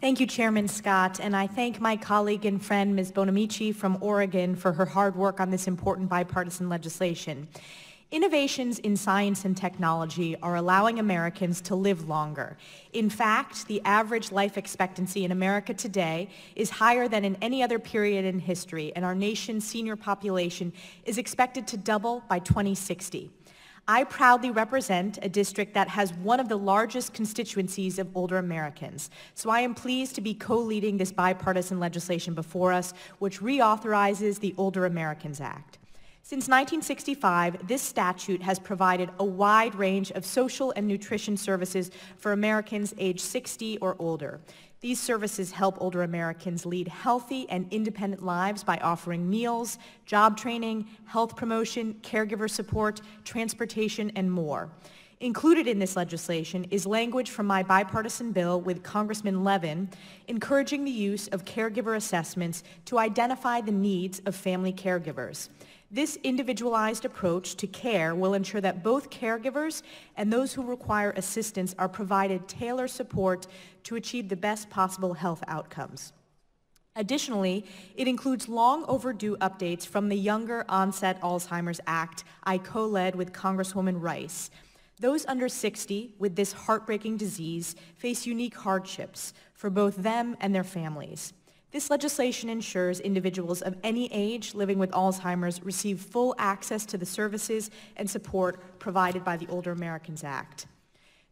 Thank you, Chairman Scott, and I thank my colleague and friend, Ms. Bonamici from Oregon, for her hard work on this important bipartisan legislation. Innovations in science and technology are allowing Americans to live longer. In fact, the average life expectancy in America today is higher than in any other period in history, and our nation's senior population is expected to double by 2060. I proudly represent a district that has one of the largest constituencies of older Americans. So I am pleased to be co-leading this bipartisan legislation before us, which reauthorizes the Older Americans Act. Since 1965, this statute has provided a wide range of social and nutrition services for Americans age 60 or older. These services help older Americans lead healthy and independent lives by offering meals, job training, health promotion, caregiver support, transportation, and more. Included in this legislation is language from my bipartisan bill with Congressman Levin encouraging the use of caregiver assessments to identify the needs of family caregivers. This individualized approach to care will ensure that both caregivers and those who require assistance are provided tailored support to achieve the best possible health outcomes. Additionally, it includes long overdue updates from the Younger Onset Alzheimer's Act I co-led with Congresswoman Rice. Those under 60 with this heartbreaking disease face unique hardships for both them and their families. This legislation ensures individuals of any age living with Alzheimer's receive full access to the services and support provided by the Older Americans Act.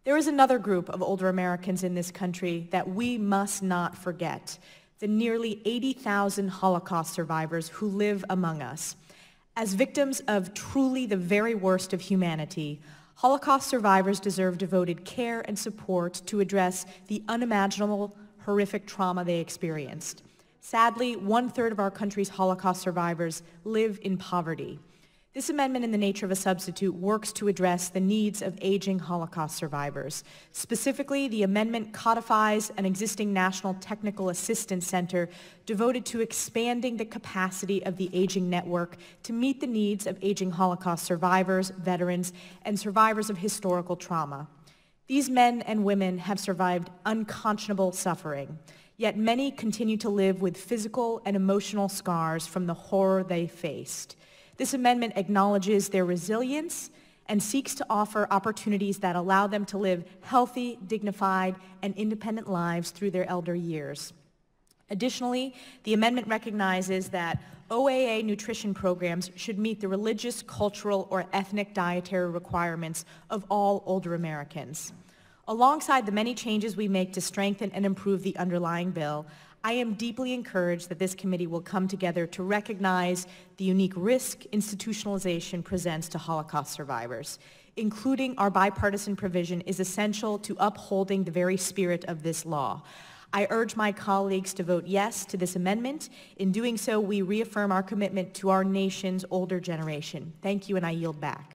There is another group of older Americans in this country that we must not forget, the nearly 80,000 Holocaust survivors who live among us. As victims of truly the very worst of humanity, Holocaust survivors deserve devoted care and support to address the unimaginable, horrific trauma they experienced. Sadly, one-third of our country's Holocaust survivors live in poverty. This amendment in the nature of a substitute works to address the needs of aging Holocaust survivors. Specifically, the amendment codifies an existing National Technical Assistance Center devoted to expanding the capacity of the Aging Network to meet the needs of aging Holocaust survivors, veterans, and survivors of historical trauma. These men and women have survived unconscionable suffering. Yet many continue to live with physical and emotional scars from the horror they faced. This amendment acknowledges their resilience and seeks to offer opportunities that allow them to live healthy, dignified, and independent lives through their elder years. Additionally, the amendment recognizes that OAA nutrition programs should meet the religious, cultural, or ethnic dietary requirements of all older Americans. Alongside the many changes we make to strengthen and improve the underlying bill, I am deeply encouraged that this committee will come together to recognize the unique risk institutionalization presents to Holocaust survivors. Including our bipartisan provision is essential to upholding the very spirit of this law. I urge my colleagues to vote yes to this amendment. In doing so, we reaffirm our commitment to our nation's older generation. Thank you, and I yield back.